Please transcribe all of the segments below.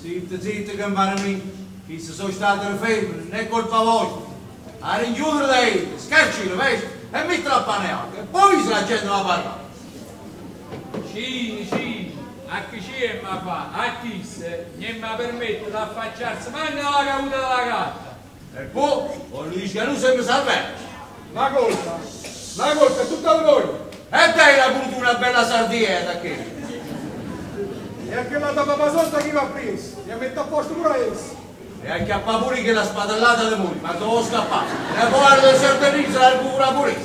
Zitta, zitta, campana mia. Chi se sono state le ferme, non è colpa vostra. A rinchiudere lei, schercilo, vedi? E mettila a pane anche. E poi se la gente va a parlare. Sì, sì, a chi c'è ma fa, a chi se non mi permette di affacciarsi manca la caduta della gatta. E poi, con lui che non sempre salvare. La colpa, la colpa è tutta di voi. E te hai avuto una bella sardiera che. E anche la tua papà sotto chi va preso? Gli mette a posto pure esso. E anche a pure che la spadellata di muri, ma devo scappare. E poi del servizio la recupera pure.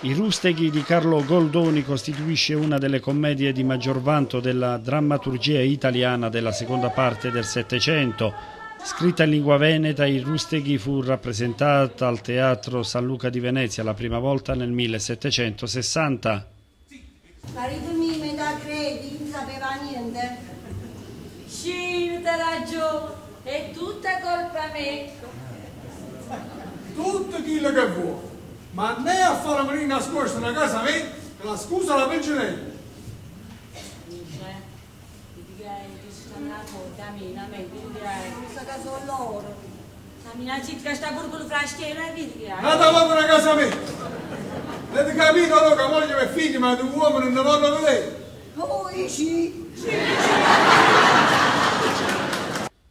I rusteghi di Carlo Goldoni costituisce una delle commedie di maggior vanto della drammaturgia italiana della seconda parte del Settecento. Scritta in lingua veneta, I rusteghi fu rappresentata al Teatro San Luca di Venezia la prima volta nel 1760. Marito mio dà credi, non sapeva niente. Sì, hai ragione, è tutta colpa mia. Tutto quello che vuoi. Ma né a fare la marina nascosta nella casa mia, che la scusa la pensionella. Dice, ti direi che una sono loro. La mina città sta pure con e ti direi. Nata va per la casa mia. Avete capito allora che moglie e figli, ma due uomini non ne vanno a vedere? Sì.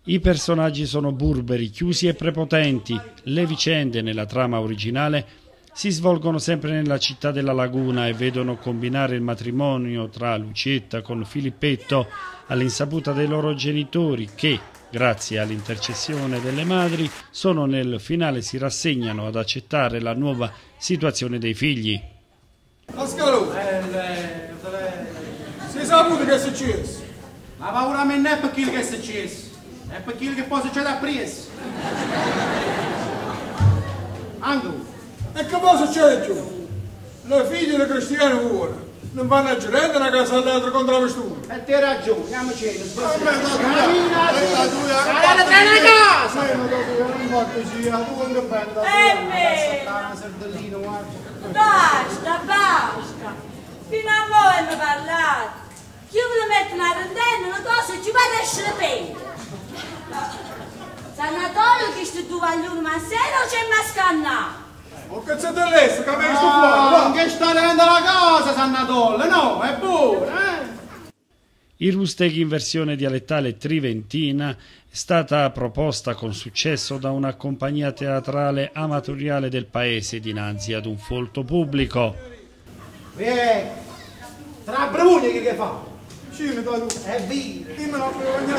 I personaggi sono burberi, chiusi e prepotenti. Le vicende nella trama originale si svolgono sempre nella città della Laguna e vedono combinare il matrimonio tra Lucietta con Filippetto all'insaputa dei loro genitori che, grazie all'intercessione delle madri, sono nel finale si rassegnano ad accettare la nuova situazione dei figli. Pascalo, si è saputo che è successo? La paura a me non è per quello che è successo, è per quello che può succedere a preso. Angelo, E che può succedere giù? Le figlie di cristiani ora non vanno a girare una casa all'altra contro la questura. e te ragione, andiamoci. A me da Cammina, alla casa! Fatto sia, tu. E Una sardellina, guarda. basta, basta. Fino a voi mi parlate. Chi vuole mettere una rendenna, una cosa ci va ad essere bene. Sanatorio che sto tu voglio ma sera o c'è mascanna? O che c'è dell'est, che mi sto Ah, fuori, che sta rendendo la casa, Sannatolle? No, è buono, eh? I rusteghi in versione dialettale triventina è stata proposta con successo da una compagnia teatrale amatoriale del paese dinanzi ad un folto pubblico. Eh, tra bruglie che che fa? Cine da tu. È vero. Dimmi una vergogna.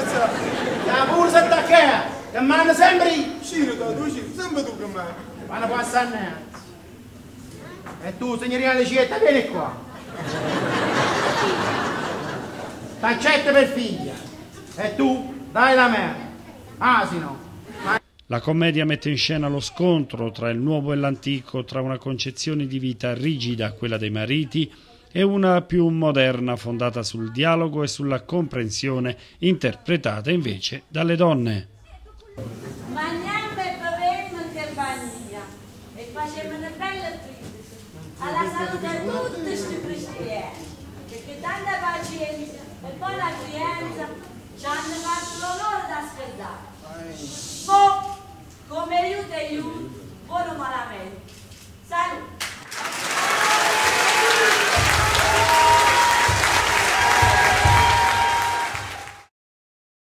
La pure si attacca, che manda sempre io. Cine da tu, cine, sempre tu che me. Vanno passare innanzi. E tu, signorina Licetta, vieni qua. Faccetta per figlia. E tu, dai la merda. Asino. La commedia mette in scena lo scontro tra il nuovo e l'antico, tra una concezione di vita rigida, quella dei mariti, e una più moderna fondata sul dialogo e sulla comprensione, interpretata invece dalle donne. Mangiamo e bevemmo in compagnia e facevamo una bella triste. Alla salute a tutti questi cristiani, perché tanta pazienza e buona creanza ci hanno fatto l'onore da ascoltare. Poi, come aiuto aiuto, buono malamente. Salute!